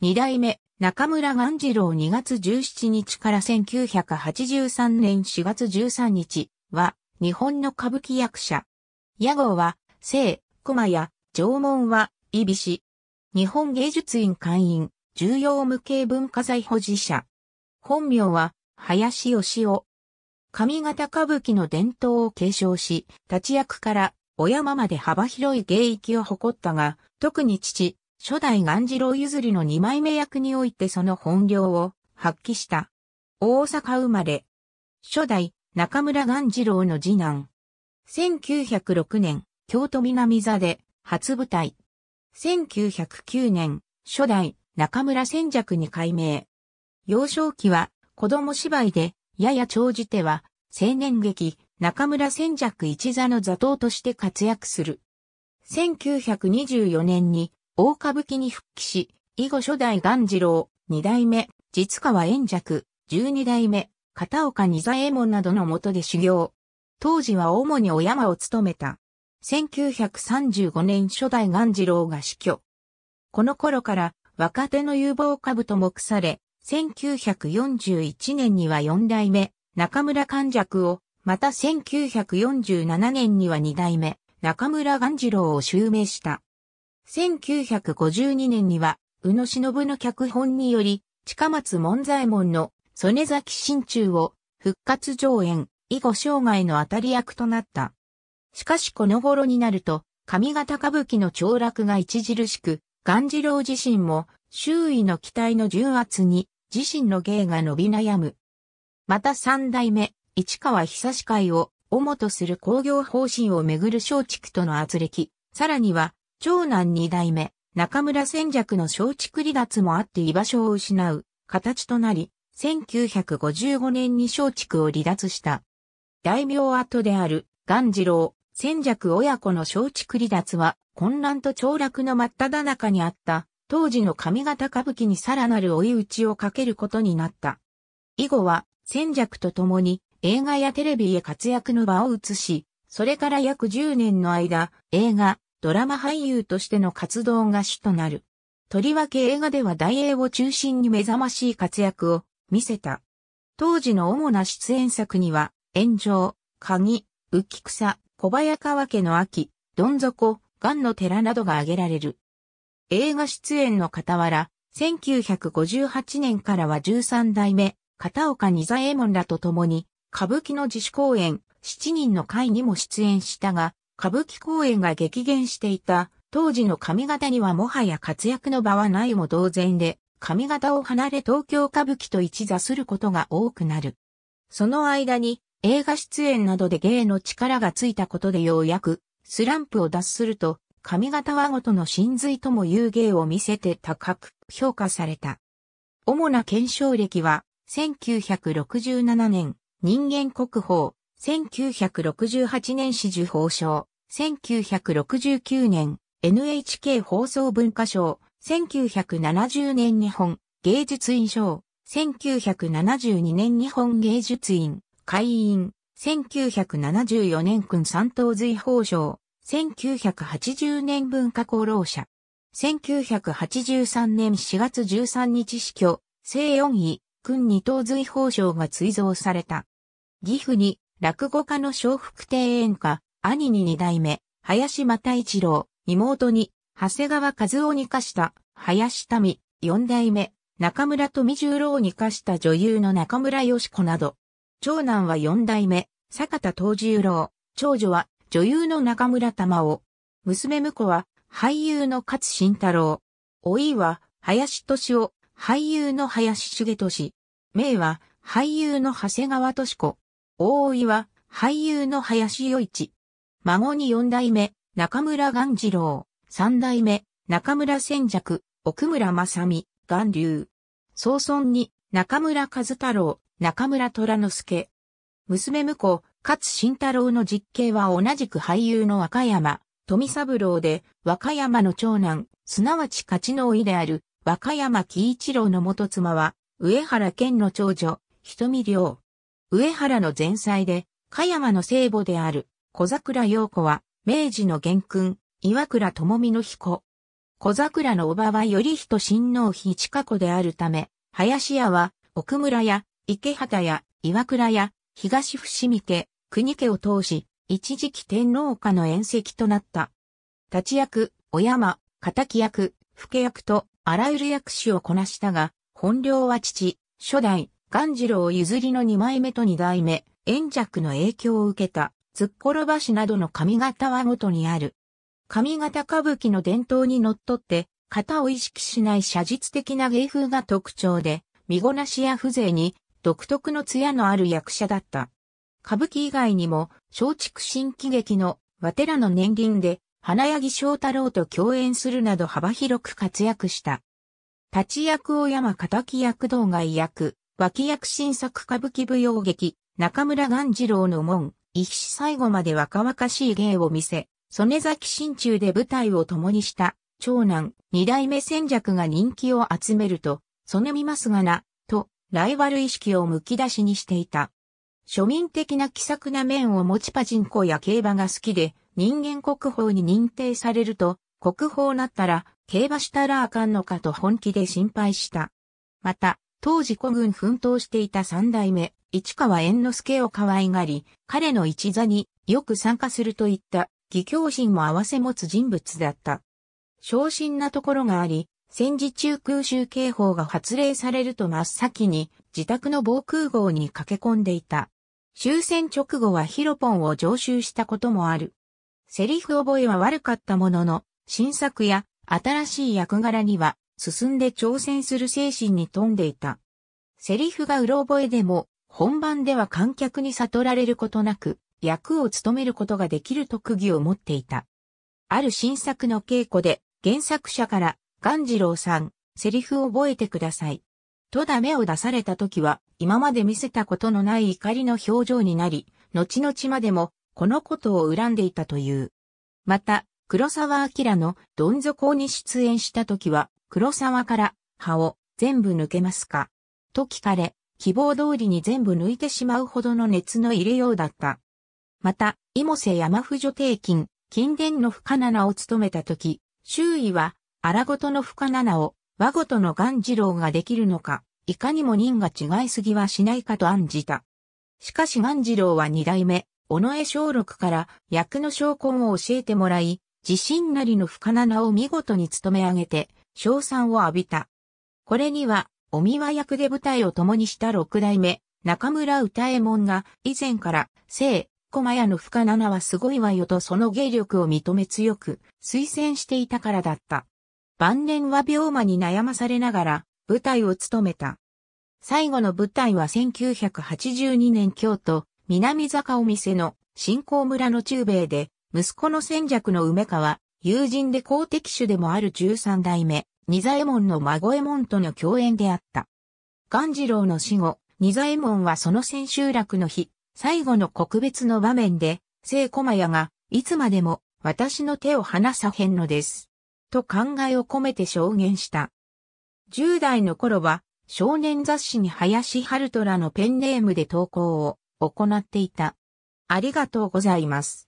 二代目、中村鴈治郎2月17日から1983年4月13日は、日本の歌舞伎役者。屋号は、聖、熊谷、縄文は、いびし。日本芸術院会員、重要無形文化財保持者。本名は、林義雄。上方歌舞伎の伝統を継承し、立役からお山まで幅広い芸域を誇ったが、特に父、初代鴈治郎譲りの二枚目役においてその本領を発揮した。大阪生まれ。初代中村鴈治郎の次男。1906年、京都南座で初舞台。1909年、初代中村千尺に改名。幼少期は子供芝居でやや長じては青年劇中村千尺一座の座頭として活躍する。1924年に大歌舞伎に復帰し、以後初代鴈治郎、二代目、実川円尺、十二代目、片岡二左衛門などの下で修行。当時は主にお山を務めた。1935年初代鴈治郎が死去。この頃から若手の有望株と目され、1941年には四代目、中村寛尺を、また1947年には二代目、中村鴈治郎を襲名した。1952年には、宇野忍の脚本により、近松門左衛門の曽根崎新中を復活上演、以後生涯の当たり役となった。しかしこの頃になると、上方歌舞伎の凋落が著しく、鴈治郎自身も周囲の期待の重圧に自身の芸が伸び悩む。また三代目、市川久志会を主とする工業方針をめぐる松竹との圧力、さらには長男二代目、中村千尺の松竹離脱もあって居場所を失う形となり、1955年に松竹を離脱した。大名跡である、鴈治郎、千尺親子の松竹離脱は、混乱と凋落の真っ只中にあった、当時の上方歌舞伎にさらなる追い打ちをかけることになった。以後は、千尺と共に映画やテレビへ活躍の場を移し、それから約10年の間、映画、ドラマ俳優としての活動が主となる。とりわけ映画では大英を中心に目覚ましい活躍を見せた。当時の主な出演作には、炎上、鍵、浮草、小早川家の秋、どん底、癌の寺などが挙げられる。映画出演の傍ら、1958年からは13代目、片岡二左衛門らと共に、歌舞伎の自主公演、七人の会にも出演したが、歌舞伎公演が激減していた当時の上方にはもはや活躍の場はないも同然で、上方を離れ東京歌舞伎と一座することが多くなる。その間に映画出演などで芸の力がついたことでようやくスランプを脱すると上方和ごとの真髄ともいう芸を見せて高く評価された。主な検証歴は1967年人間国宝1968年史受法賞、1969年 NHK 放送文化賞、1970年日本芸術院賞、1972年日本芸術院会員、1974年君三等随法賞、1980年文化功労者、1983年4月13日死去、正四位、君二等随法賞が追贈された。岐阜に落語家の笑福亭演歌、兄に二代目、林又一郎、妹に、長谷川和夫に化した林民、四代目、中村富十郎に化した女優の中村よし子など、長男は四代目、坂田東十郎、長女は女優の中村玉緒、娘婿は俳優の勝慎太郎、老いは林敏夫、俳優の林重俊、妹は俳優の長谷川敏子、大井は俳優の林与一。孫に四代目、中村鴈治郎。三代目、中村千尺、奥村正美、元流。総孫に中村和太郎、中村虎之助。娘婿、勝慎太郎の実刑は同じく俳優の和歌山、富三郎で、和歌山の長男、すなわち勝ちの老いである、和歌山喜一郎の元妻は、上原健の長女、瞳良。上原の前妻で、香山の聖母である、小桜陽子は、明治の元君、岩倉智美の彦。小桜のおばは頼人親王妃近子であるため、林家は奥村や池畑や岩倉や東伏見家、国家を通し、一時期天皇家の宴席となった。立役、お山、敵役、府家役とあらゆる役士をこなしたが、本領は父、初代、岩次郎譲りの二枚目と二代目、円尺の影響を受けた、つっころばしなどの髪型はごとにある。髪型歌舞伎の伝統にのっとって、型を意識しない写実的な芸風が特徴で、見ごなしや風情に独特の艶のある役者だった。歌舞伎以外にも、松竹新喜劇のわてらの年輪で、花柳翔太郎と共演するなど幅広く活躍した。立役を山敵役道外役、脇役新作歌舞伎舞踊劇、中村岩次郎の門、一子最後まで若々しい芸を見せ、曽根崎新中で舞台を共にした長男、二代目戦弱が人気を集めると、曽根見ますがな、と、ライバル意識を剥き出しにしていた。庶民的な気さくな面を持ちパチンコや競馬が好きで、人間国宝に認定されると、国宝なったら、競馬したらあかんのかと本気で心配した。また、当時古軍奮闘していた三代目、市川猿之助を可愛がり、彼の一座によく参加するといった義教心も合わせ持つ人物だった。昇進なところがあり、戦時中空襲警報が発令されると真っ先に自宅の防空壕に駆け込んでいた。終戦直後はヒロポンを常習したこともある。セリフ覚えは悪かったものの、新作や新しい役柄には進んで挑戦する精神に富んでいた。セリフがうろ覚えでも、本番では観客に悟られることなく、役を務めることができる特技を持っていた。ある新作の稽古で、原作者から、岩次郎さん、セリフを覚えてください。とダメを出された時は、今まで見せたことのない怒りの表情になり、後々までも、このことを恨んでいたという。また、黒沢明のどん底に出演した時は、黒沢から、歯を全部抜けますか？と聞かれ、希望通りに全部抜いてしまうほどの熱の入れようだった。また、芋瀬山府女帝金、金殿の深七を務めた時、周囲は、荒ごとの深七を和ごとの岩次郎ができるのか、いかにも人が違いすぎはしないかと案じた。しかし岩次郎は二代目、尾上小六から役の証拠を教えてもらい、自身なりの深七を見事に務め上げて、賞賛を浴びた。これには、お見和役で舞台を共にした六代目、中村歌右衛門が以前から、聖、駒屋の深七はすごいわよとその芸力を認め強く推薦していたからだった。晩年は病魔に悩まされながら舞台を務めた。最後の舞台は1982年京都、南坂お店の新興村の中兵衛で、息子の戦弱の梅川、友人で公的種でもある13代目、二左衛門の孫右衛門との共演であった。岩次郎の死後、二左衛門はその千秋楽の日、最後の告別の場面で、聖駒屋が、いつまでも私の手を離さへんのです。と考えを込めて証言した。10代の頃は少年雑誌に林春虎のペンネームで投稿を行っていた。ありがとうございます。